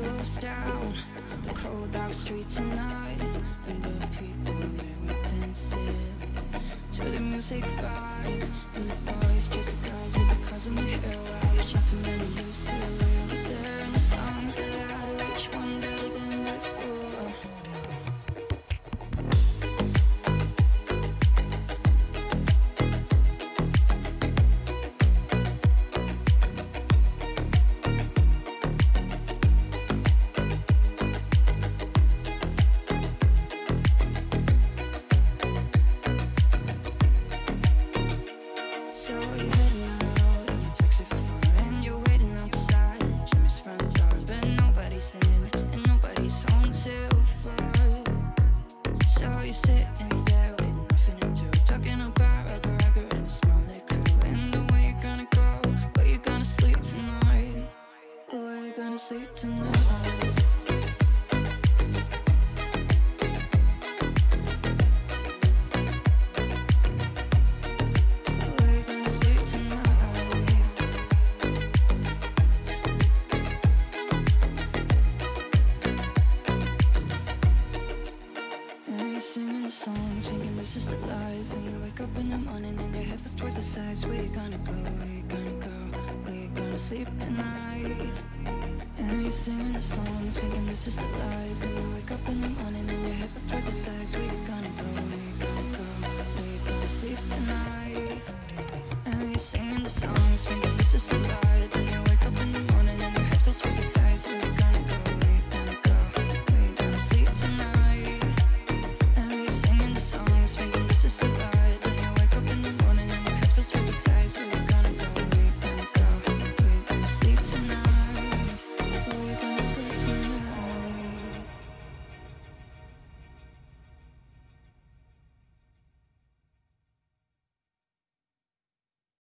whistles down the cold dark street tonight, and the people they were dancing to the music vibe, and the boys just the girls with the cars on the hill. I was not too many You're sitting there with nothing to do, talking about Robert Roger and his smaller crew, and the way you're gonna go, where you're gonna sleep tonight, where you're gonna sleep tonight. songs, thinking this is the life. And you wake up in the morning and your head feels twice the size. Where you gonna go, where you gonna go, where you gonna sleep tonight? And you're singing the songs, thinking this is the life. And you wake up in the morning and your head feels twice the size. Where you gonna go, where you gonna go, where you gonna sleep tonight? And you're singing the songs